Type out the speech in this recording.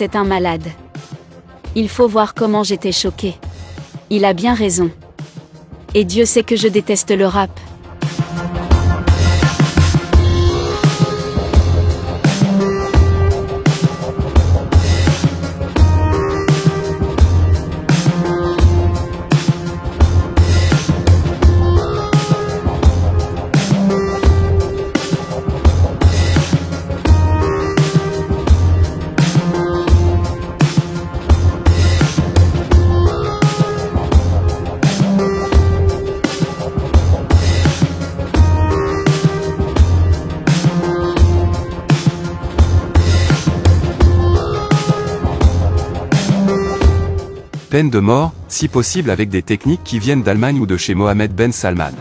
C'est un malade. Il faut voir comment j'étais choquée. Il a bien raison. Et Dieu sait que je déteste le rap. Peine de mort, si possible avec des techniques qui viennent d'Allemagne ou de chez Mohamed Ben Salman.